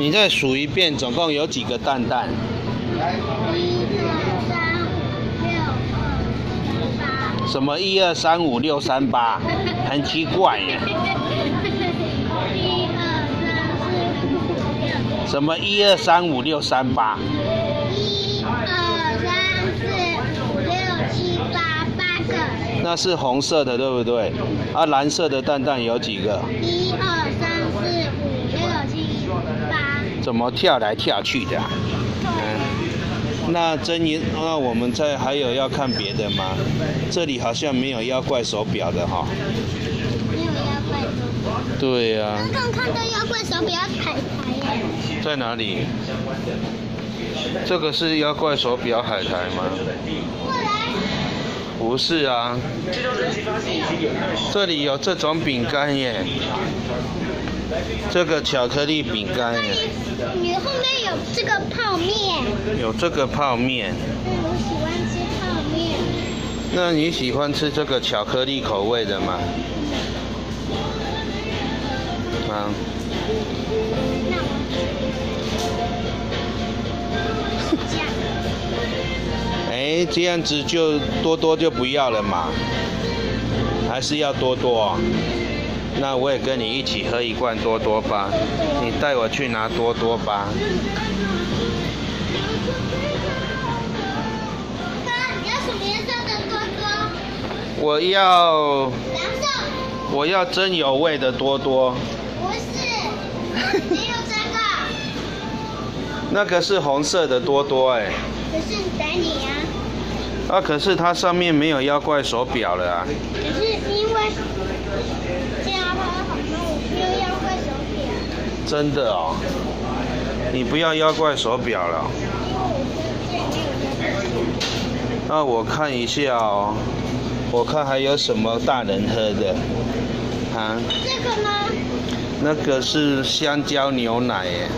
你再数一遍，总共有几个蛋蛋？一二三五六三八。什么一二三五六三八？很奇怪耶。一二三四五六。什么一二三五六三八？一二三四五六七八八个。那是红色的，对不对？啊，蓝色的蛋蛋有几个？一二三四五六七八。怎么跳来跳去的、啊？嗯，那真言，那我们再还有要看别的吗？这里好像没有妖怪手表的哈。没有妖怪手表。对呀、刚刚看到妖怪手表彩排耶。在哪里？这个是妖怪手表海苔吗？过来。不是啊，这里有这种饼干耶，这个巧克力饼干耶，你你后面有这个泡面。有这个泡面。嗯，我喜欢吃泡面。那你喜欢吃这个巧克力口味的吗？啊。哎，这样子就多多就不要了嘛，还是要多多、哦。那我也跟你一起喝一罐多多吧，你带我去拿多多吧。哥，你要什么颜色的多多？我要蓝色。我要真有味的多多，不是，只有这个。那个是红色的多多哎，可是等你啊。啊可是它上面没有妖怪手表了啊。可是因为这样它好像我没有妖怪手表，真的哦，你不要妖怪手表了。那我看一下哦，我看还有什么大人喝的啊？这个吗？那个是香蕉牛奶耶，